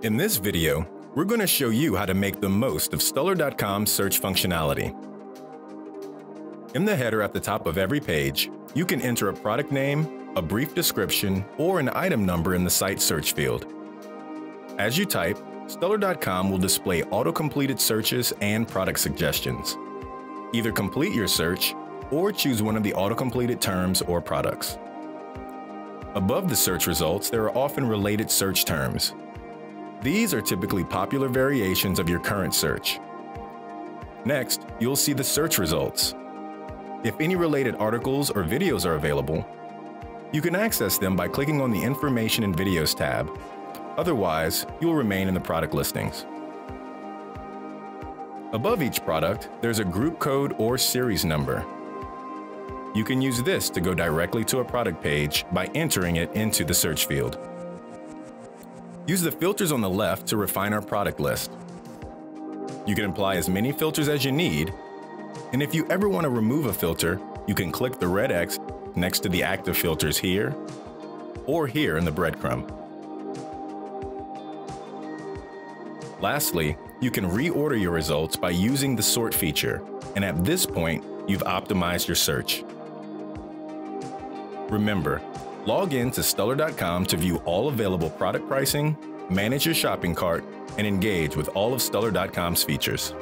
In this video, we're going to show you how to make the most of Stuller.com's search functionality. In the header at the top of every page, you can enter a product name, a brief description, or an item number in the site search field. As you type, Stellar.com will display auto-completed searches and product suggestions. Either complete your search or choose one of the auto-completed terms or products. Above the search results, there are often related search terms, these are typically popular variations of your current search. Next, you'll see the search results. If any related articles or videos are available, you can access them by clicking on the Information and Videos tab. Otherwise, you'll remain in the product listings. Above each product, there's a group code or series number. You can use this to go directly to a product page by entering it into the search field. Use the filters on the left to refine our product list. You can apply as many filters as you need, and if you ever want to remove a filter, you can click the red X next to the active filters here or here in the breadcrumb. Lastly, you can reorder your results by using the sort feature, and at this point, you've optimized your search. Remember, Log in to Stuller.com to view all available product pricing, manage your shopping cart, and engage with all of Stuller.com's features.